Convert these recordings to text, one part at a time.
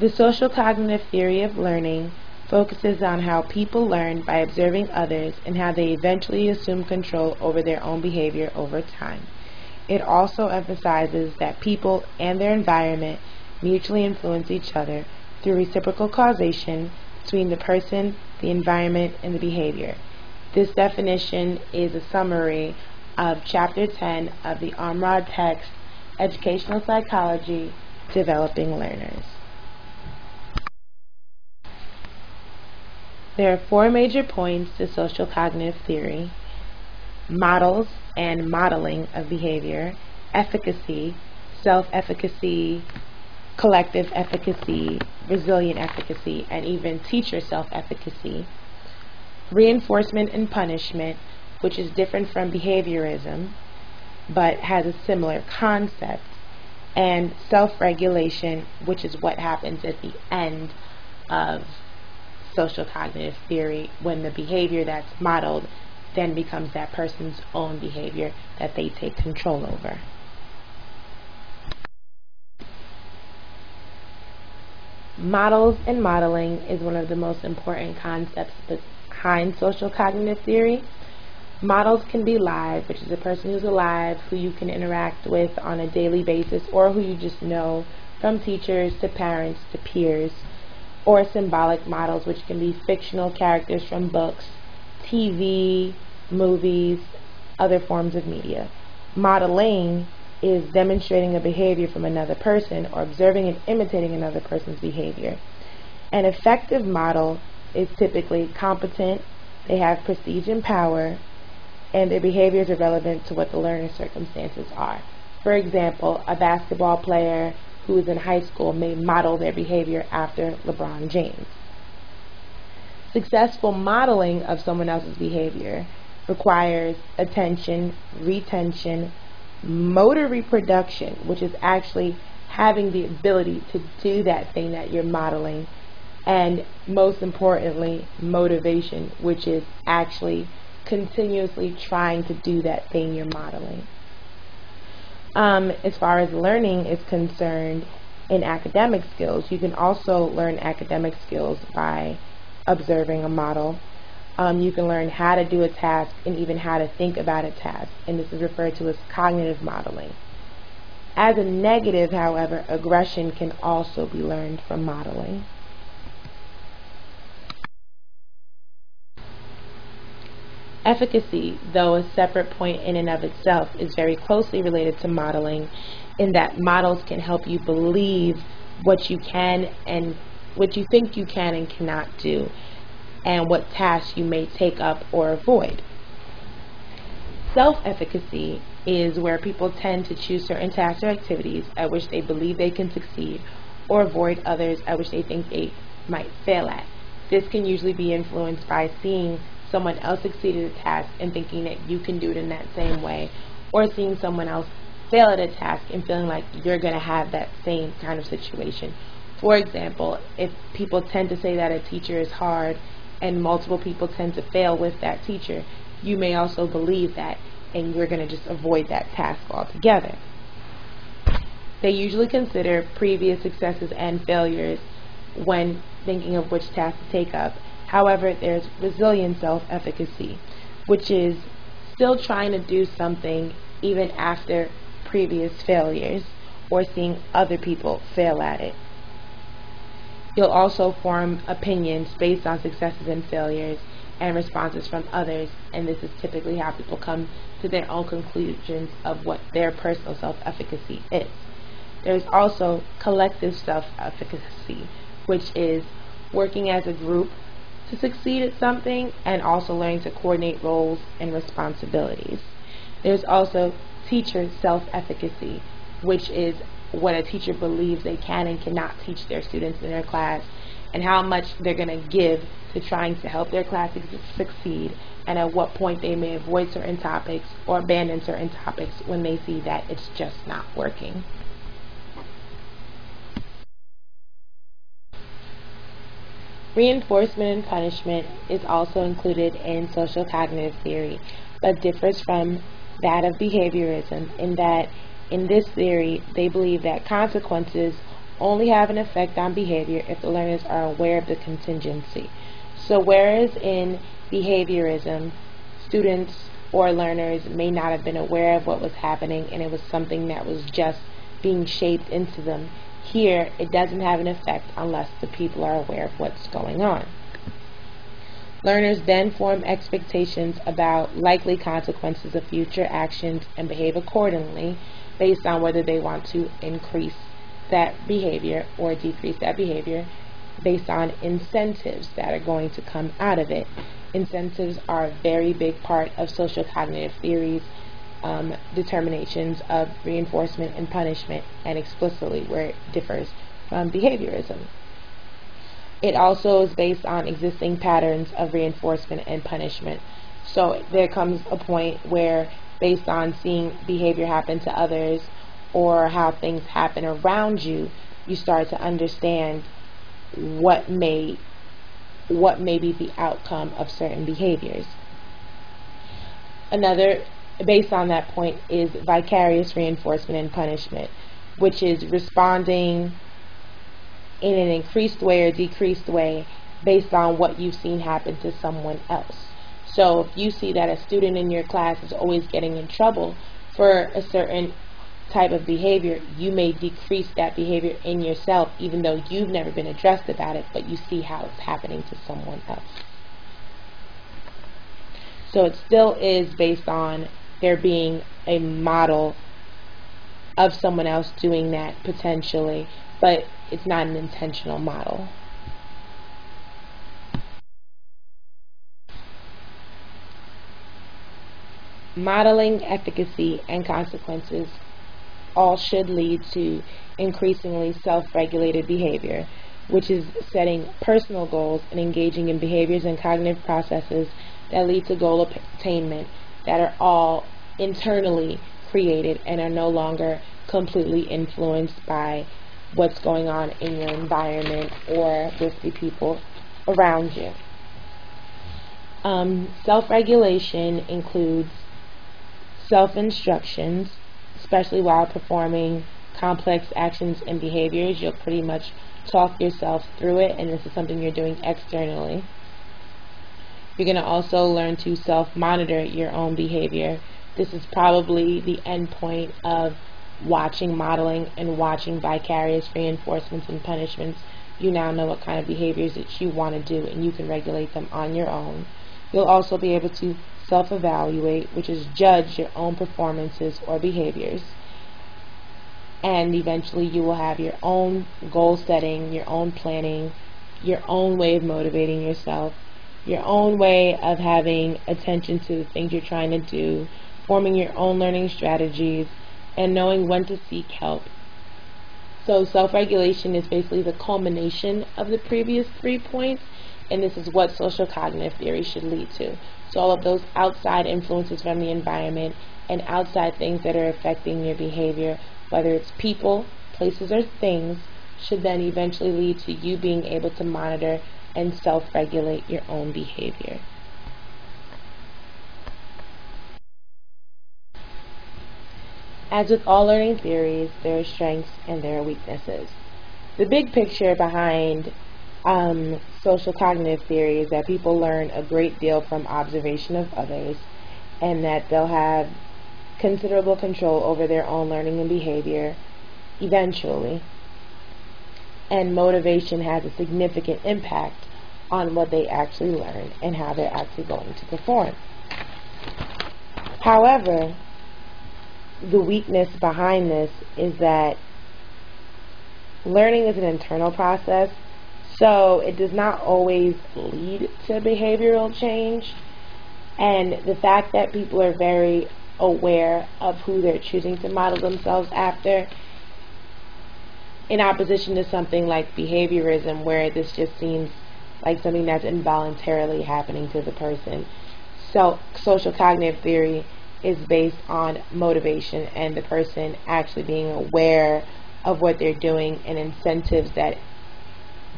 The social cognitive theory of learning focuses on how people learn by observing others and how they eventually assume control over their own behavior over time. It also emphasizes that people and their environment mutually influence each other through reciprocal causation between the person, the environment, and the behavior. This definition is a summary of Chapter 10 of the Ormrod text, Educational Psychology, Developing Learners. There are four major points to social cognitive theory. Models and modeling of behavior, efficacy, self-efficacy, collective efficacy, resilient efficacy, and even teacher self-efficacy. Reinforcement and punishment, which is different from behaviorism, but has a similar concept. And self-regulation, which is what happens at the end of social cognitive theory when the behavior that's modeled then becomes that person's own behavior that they take control over. Models and modeling is one of the most important concepts behind social cognitive theory. Models can be live, which is a person who's alive, who you can interact with on a daily basis, or who you just know from teachers to parents to peers, or symbolic models, which can be fictional characters from books, TV, movies, other forms of media. Modeling is demonstrating a behavior from another person or observing and imitating another person's behavior. An effective model is typically competent, they have prestige and power, and their behaviors are relevant to what the learner's circumstances are. For example, a basketball player who is in high school may model their behavior after LeBron James. Successful modeling of someone else's behavior requires attention, retention, motor reproduction, which is actually having the ability to do that thing that you're modeling, and most importantly, motivation, which is actually continuously trying to do that thing you're modeling. Um, as far as learning is concerned, in academic skills, you can also learn academic skills by observing a model um, you can learn how to do a task and even how to think about a task. And this is referred to as cognitive modeling. As a negative, however, aggression can also be learned from modeling. Efficacy, though a separate point in and of itself, is very closely related to modeling in that models can help you believe what you can and what you think you can and cannot do and what tasks you may take up or avoid. Self-efficacy is where people tend to choose certain tasks or activities at which they believe they can succeed or avoid others at which they think they might fail at. This can usually be influenced by seeing someone else succeeded at a task and thinking that you can do it in that same way, or seeing someone else fail at a task and feeling like you're going to have that same kind of situation. For example, if people tend to say that a teacher is hard and multiple people tend to fail with that teacher, you may also believe that and you're going to just avoid that task altogether. They usually consider previous successes and failures when thinking of which task to take up. However, there's resilient self-efficacy, which is still trying to do something even after previous failures or seeing other people fail at it. You'll also form opinions based on successes and failures and responses from others, and this is typically how people come to their own conclusions of what their personal self-efficacy is. There's also collective self-efficacy, which is working as a group to succeed at something and also learning to coordinate roles and responsibilities. There's also teacher self-efficacy, which is what a teacher believes they can and cannot teach their students in their class and how much they're going to give to trying to help their class succeed and at what point they may avoid certain topics or abandon certain topics when they see that it's just not working. Reinforcement and punishment is also included in social cognitive theory, but differs from that of behaviorism in that in this theory, they believe that consequences only have an effect on behavior if the learners are aware of the contingency. So whereas in behaviorism, students or learners may not have been aware of what was happening and it was something that was just being shaped into them, here it doesn't have an effect unless the people are aware of what's going on. Learners then form expectations about likely consequences of future actions and behave accordingly based on whether they want to increase that behavior or decrease that behavior based on incentives that are going to come out of it. Incentives are a very big part of social cognitive theories um, determinations of reinforcement and punishment and explicitly where it differs from behaviorism. It also is based on existing patterns of reinforcement and punishment. So there comes a point where based on seeing behavior happen to others or how things happen around you, you start to understand what may what may be the outcome of certain behaviors. Another based on that point is vicarious reinforcement and punishment, which is responding in an increased way or decreased way based on what you've seen happen to someone else. So if you see that a student in your class is always getting in trouble for a certain type of behavior, you may decrease that behavior in yourself even though you've never been addressed about it, but you see how it's happening to someone else. So it still is based on there being a model of someone else doing that potentially, but it's not an intentional model. Modeling efficacy and consequences all should lead to increasingly self-regulated behavior, which is setting personal goals and engaging in behaviors and cognitive processes that lead to goal attainment that are all internally created and are no longer completely influenced by what's going on in your environment or with the people around you. Um, self-regulation includes self-instructions, especially while performing complex actions and behaviors. You'll pretty much talk yourself through it, and this is something you're doing externally. You're going to also learn to self-monitor your own behavior. This is probably the end point of watching modeling and watching vicarious reinforcements and punishments. You now know what kind of behaviors that you want to do and you can regulate them on your own. You'll also be able to self-evaluate, which is judge your own performances or behaviors. And eventually you will have your own goal setting, your own planning, your own way of motivating yourself, your own way of having attention to the things you're trying to do, forming your own learning strategies, and knowing when to seek help. So self-regulation is basically the culmination of the previous three points, and this is what social cognitive theory should lead to. So all of those outside influences from the environment and outside things that are affecting your behavior, whether it's people, places, or things, should then eventually lead to you being able to monitor and self-regulate your own behavior. As with all learning theories, there are strengths and there are weaknesses. The big picture behind um, social cognitive theory is that people learn a great deal from observation of others and that they'll have considerable control over their own learning and behavior eventually. And motivation has a significant impact on what they actually learn and how they're actually going to perform. However, the weakness behind this is that learning is an internal process, so it does not always lead to behavioral change. And the fact that people are very aware of who they're choosing to model themselves after, in opposition to something like behaviorism, where this just seems like something that's involuntarily happening to the person. So, social cognitive theory is based on motivation and the person actually being aware of what they're doing and incentives that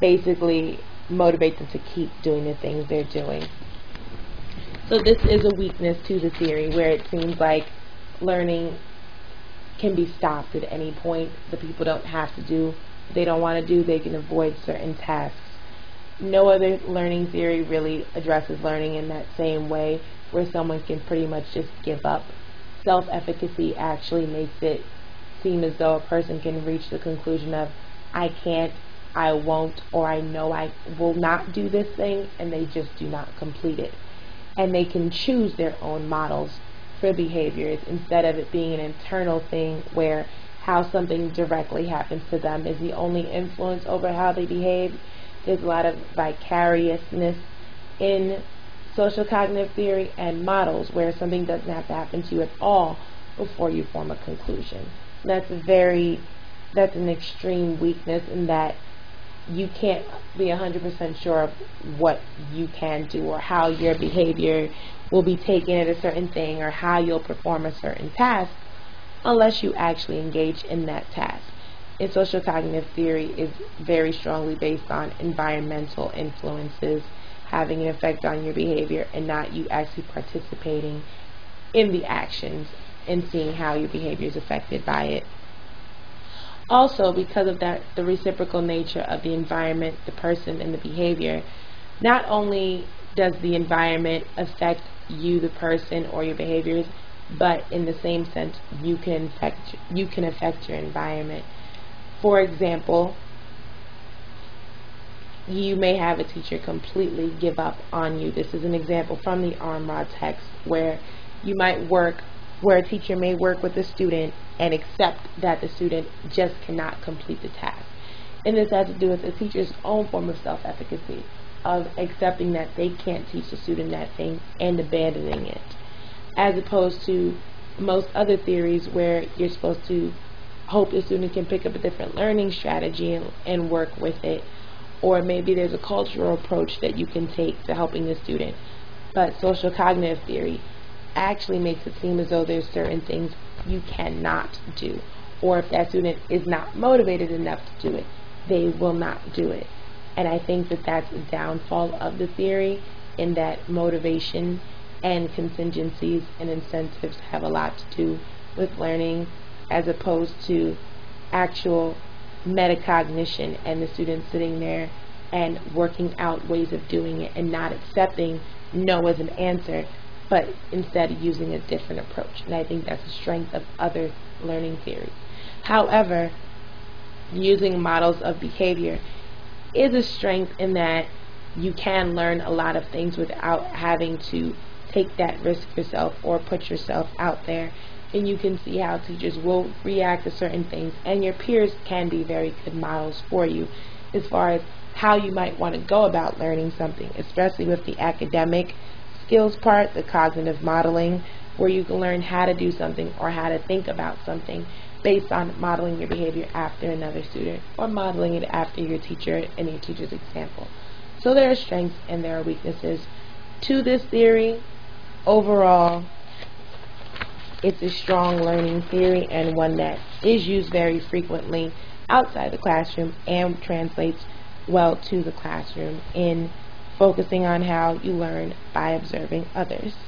basically motivate them to keep doing the things they're doing. So this is a weakness to the theory where it seems like learning can be stopped at any point. The people don't have to do they don't want to do, they can avoid certain tasks. No other learning theory really addresses learning in that same way where someone can pretty much just give up. Self-efficacy actually makes it seem as though a person can reach the conclusion of, I can't, I won't, or I know I will not do this thing, and they just do not complete it. And they can choose their own models for behaviors instead of it being an internal thing where how something directly happens to them is the only influence over how they behave. There's a lot of vicariousness in social cognitive theory and models where something doesn't have to happen to you at all before you form a conclusion. That's a very, that's an extreme weakness in that you can't be 100% sure of what you can do or how your behavior will be taken at a certain thing or how you'll perform a certain task unless you actually engage in that task. And social cognitive theory is very strongly based on environmental influences having an effect on your behavior and not you actually participating in the actions and seeing how your behavior is affected by it. Also, because of that, the reciprocal nature of the environment, the person, and the behavior, not only does the environment affect you, the person, or your behaviors, but in the same sense, you can affect you can affect your environment. For example, you may have a teacher completely give up on you. This is an example from the Ormrod text where you might work, where a teacher may work with a student and accept that the student just cannot complete the task. And this has to do with the teacher's own form of self-efficacy, of accepting that they can't teach the student that thing and abandoning it as opposed to most other theories where you're supposed to hope the student can pick up a different learning strategy and, and work with it. Or maybe there's a cultural approach that you can take to helping the student. But social cognitive theory actually makes it seem as though there's certain things you cannot do. Or if that student is not motivated enough to do it, they will not do it. And I think that that's a downfall of the theory in that motivation and contingencies and incentives have a lot to do with learning as opposed to actual metacognition and the student sitting there and working out ways of doing it and not accepting no as an answer but instead using a different approach. And I think that's a strength of other learning theories. However using models of behavior is a strength in that you can learn a lot of things without having to take that risk yourself or put yourself out there. And you can see how teachers will react to certain things and your peers can be very good models for you as far as how you might want to go about learning something especially with the academic skills part the cognitive modeling where you can learn how to do something or how to think about something based on modeling your behavior after another student or modeling it after your teacher and your teacher's example. So there are strengths and there are weaknesses to this theory. Overall, it's a strong learning theory and one that is used very frequently outside the classroom and translates well to the classroom in focusing on how you learn by observing others.